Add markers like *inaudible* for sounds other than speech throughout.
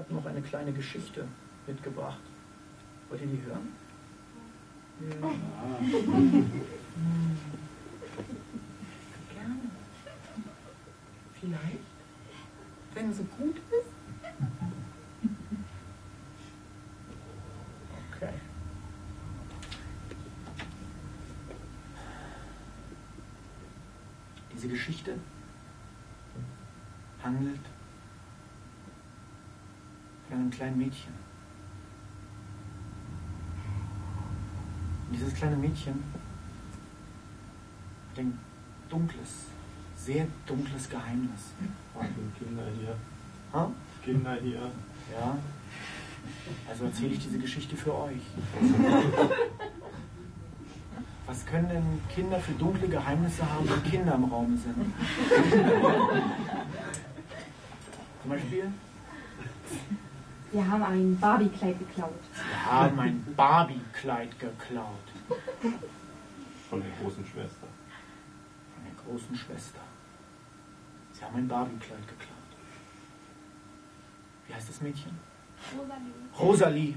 habe noch eine kleine Geschichte mitgebracht. Wollt ihr die hören? Ja. Gerne. Vielleicht, wenn sie gut ist. Okay. Diese Geschichte handelt einem kleinen Mädchen. Und dieses kleine Mädchen hat ein dunkles, sehr dunkles Geheimnis. Kinder hier. Ha? Kinder hier. Ja. Also erzähle ich diese Geschichte für euch. Was können denn Kinder für dunkle Geheimnisse haben, wenn Kinder im Raum sind? Zum Beispiel, Wir haben ein Barbie-Kleid geklaut. wir haben ein Barbie-Kleid geklaut Von der großen Schwester. von der großen Schwester. Sie haben ein Barbie-Kleid geklaut. Wie heißt das Mädchen? Rosalie. Rosalie.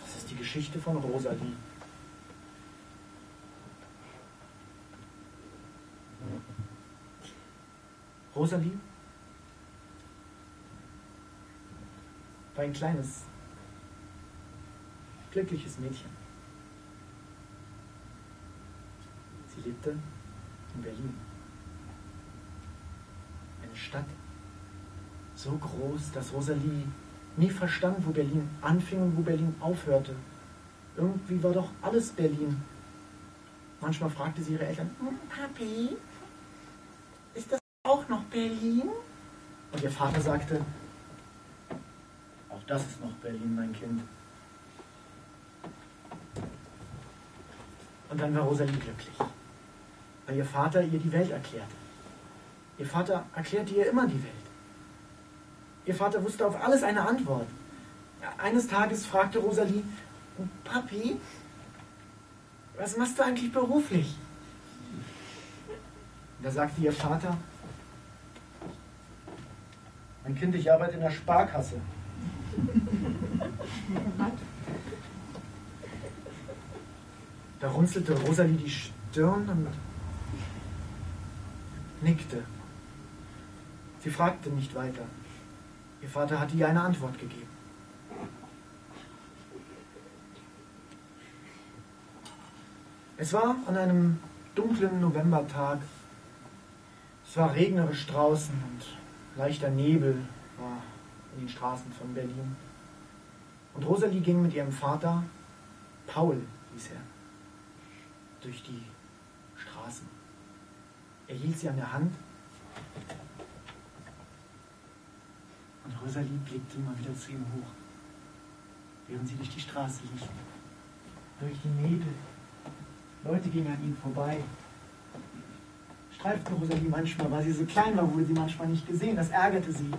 Das ist die Geschichte von Rosalie. Rosalie war ein kleines, glückliches Mädchen. Sie lebte in Berlin. Eine Stadt so groß, dass Rosalie nie verstand, wo Berlin anfing und wo Berlin aufhörte. Irgendwie war doch alles Berlin. Manchmal fragte sie ihre Eltern, "Hm, Papi, ist das auch noch Berlin? Und ihr Vater sagte, das ist noch Berlin, mein Kind. Und dann war Rosalie glücklich, weil ihr Vater ihr die Welt erklärte. Ihr Vater erklärte ihr immer die Welt. Ihr Vater wusste auf alles eine Antwort. Eines Tages fragte Rosalie, Papi, was machst du eigentlich beruflich? Da sagte ihr Vater, mein Kind, ich arbeite in der Sparkasse. Da runzelte Rosalie die Stirn und nickte. Sie fragte nicht weiter. Ihr Vater hatte ihr eine Antwort gegeben. Es war an einem dunklen Novembertag. Es war regnerisch draußen und leichter Nebel in den Straßen von Berlin. Und Rosalie ging mit ihrem Vater, Paul hieß er, durch die Straßen. Er hielt sie an der Hand und Rosalie blickte immer wieder zu ihm hoch, während sie durch die Straße lief. Durch den Nebel. Leute gingen an ihnen vorbei. Streifte Rosalie manchmal, weil sie so klein war, wurde sie manchmal nicht gesehen. Das ärgerte sie.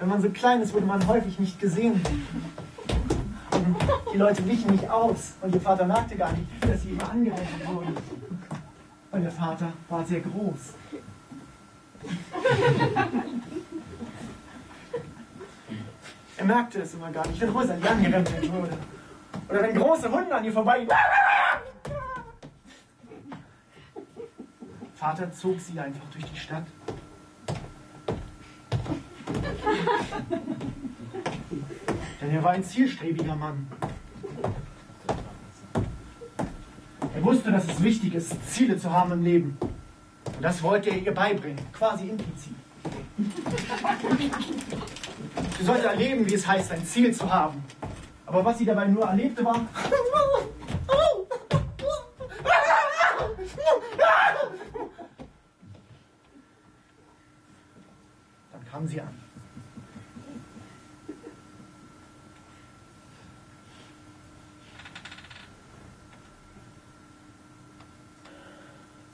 Wenn man so klein ist, wurde man häufig nicht gesehen. Die Leute wichen nicht aus. Und ihr Vater merkte gar nicht, dass sie immer angehalten wurden. Und der Vater war sehr groß. Er merkte es immer gar nicht, wenn Rosalie angerempelt wurde. Oder wenn große Hunde an ihr vorbei. Vater zog sie einfach durch die Stadt. Denn er war ein zielstrebiger Mann. Er wusste, dass es wichtig ist, Ziele zu haben im Leben. Und das wollte er ihr beibringen, quasi implizit. Sie sollte erleben, wie es heißt, ein Ziel zu haben. Aber was sie dabei nur erlebte, war. Dann kam sie an.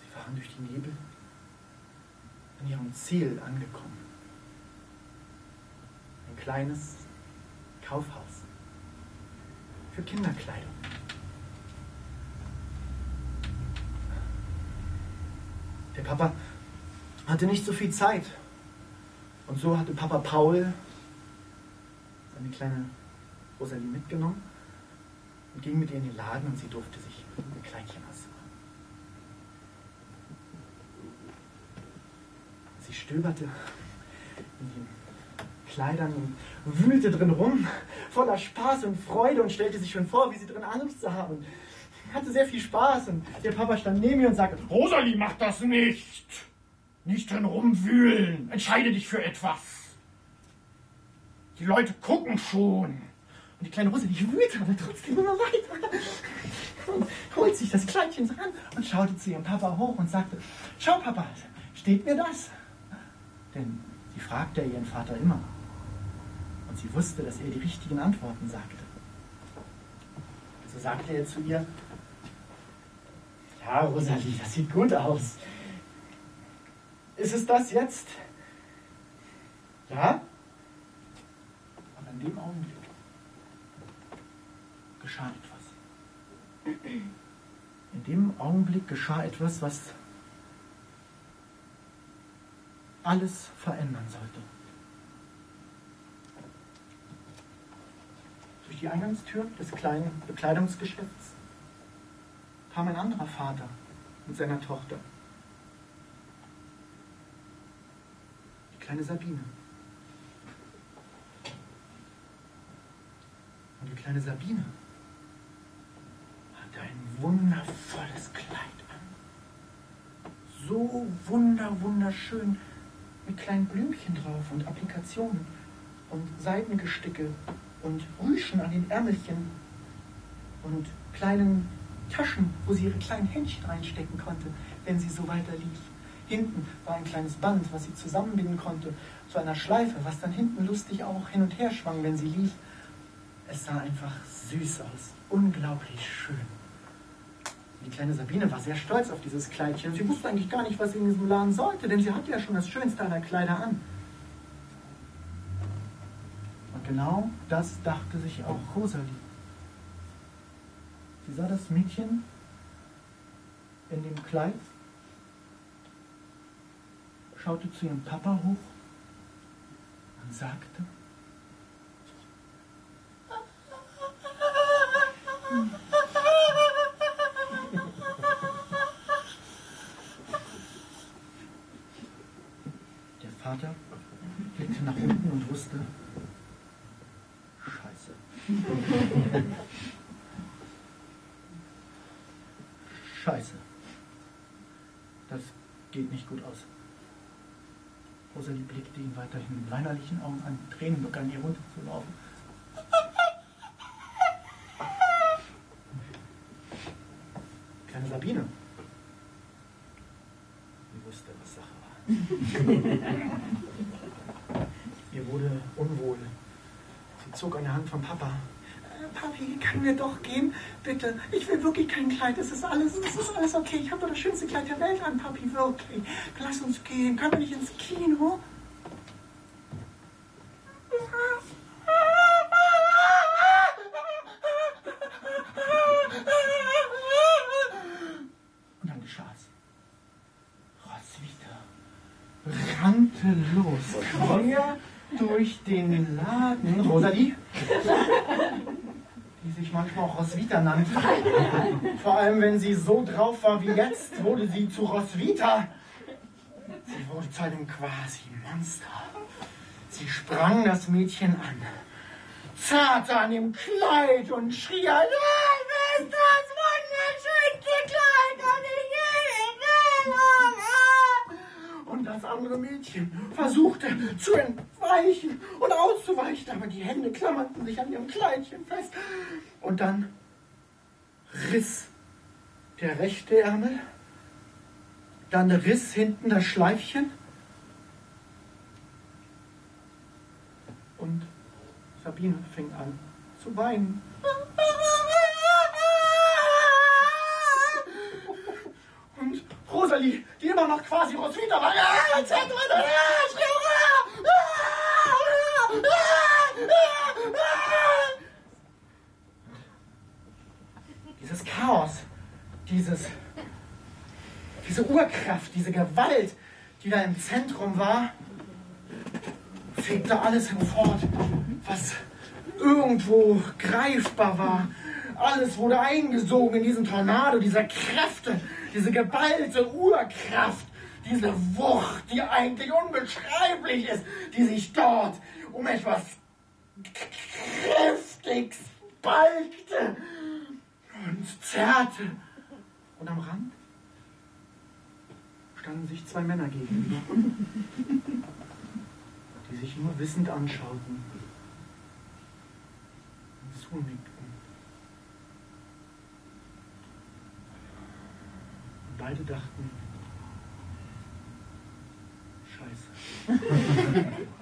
Sie waren durch die Nebel an ihrem Ziel angekommen. Ein kleines Kaufhaus für Kinderkleidung. Der Papa hatte nicht so viel Zeit. Und so hatte Papa Paul eine kleine Rosalie mitgenommen und ging mit ihr in den Laden und sie durfte sich ein Kleidchen aussuchen. Sie stöberte in den Kleidern und wühlte drin rum, voller Spaß und Freude und stellte sich schon vor, wie sie drin aussah und hatte sehr viel Spaß und ihr Papa stand neben ihr und sagte, Rosalie, mach das nicht! Nicht drin rumwühlen! Entscheide dich für etwas! Die Leute gucken schon! Und die kleine Rosalie wühlte aber trotzdem immer weiter. Und holt sich das Kleidchen so an und schaute zu ihrem Papa hoch und sagte, schau Papa, steht mir das? Denn sie fragte ihren Vater immer. Und sie wusste, dass er die richtigen Antworten sagte. Also sagte er zu ihr, ja, Rosalie, das sieht gut aus. Ist es das jetzt? Ja? Aber in dem Augenblick geschah etwas. In dem Augenblick geschah etwas, was alles verändern sollte. Durch die Eingangstür des kleinen Bekleidungsgeschäfts kam ein anderer Vater mit seiner Tochter. Die kleine Sabine. Und die kleine Sabine hatte ein wundervolles Kleid an. So wunder, wunderschön mit kleinen Blümchen drauf und Applikationen und Seitengesticke und Rüschen an den Ärmelchen und kleinen Taschen, wo sie ihre kleinen Händchen reinstecken konnte, wenn sie so weiter lief. Hinten war ein kleines Band, was sie zusammenbinden konnte zu einer Schleife, was dann hinten lustig auch hin und her schwang, wenn sie lief. Es sah einfach süß aus, unglaublich schön. Die kleine Sabine war sehr stolz auf dieses Kleidchen. Sie wusste eigentlich gar nicht, was sie in diesem Laden sollte, denn sie hatte ja schon das Schönste aller Kleider an. Und genau das dachte sich auch Rosalie. Sie sah das Mädchen in dem Kleid, schaute zu ihrem Papa hoch und sagte, Der Vater blickte nach unten und wusste, Scheiße. Scheiße. Das geht nicht gut aus. Rosalie blickte ihn weiterhin mit weinerlichen Augen an. Tränen begannen ihr runterzulaufen. Kleine Sabine. Sie wusste, was Sache war. *laughs* ihr wurde unwohl. Sie zog an der Hand von Papa. Papi, können wir doch gehen? Bitte, ich will wirklich kein Kleid. Es ist alles, es ist alles okay. Ich habe doch das schönste Kleid der Welt an, Papi, wirklich. Lass uns gehen. Können wir nicht ins Kino? Und dann geschah es. Roswitha rannte los, quer durch den Laden. Rosalie? Die sich manchmal auch Roswitha nannte. *laughs* Vor allem, wenn sie so drauf war wie jetzt, wurde sie zu Roswitha. Sie wurde zu einem quasi Monster. Sie sprang das Mädchen an, zerrte an dem Kleid und schrie "Ah, ist das wunderschönste Kleid, das ich je gesehen habe!" Und das andere Mädchen versuchte zu entweichen und auszuweichen, aber die Hände klammerten sich an ihrem Kleidchen fest. Und dann riss der rechte Ärmel, dann riss hinten das Schleifchen und Sabine fing an zu weinen. Und Rosalie, die immer noch quasi Roswitha war, ja, erzählt weiter, ja, schrie Hurra! Ah, ah, ah, ah. Dieses Chaos, dieses, diese Urkraft, diese Gewalt, die da im Zentrum war, fegte alles hinfort, was irgendwo greifbar war. Alles wurde eingesogen in diesen Tornado dieser Kräfte, diese geballte Urkraft, diese Wucht, die eigentlich unbeschreiblich ist, die sich dort um etwas kräftig balgte und zerrte. Und am Rand standen sich zwei Männer gegenüber, die sich nur wissend anschauten und zunickten. Und beide dachten, Scheiße. *laughs*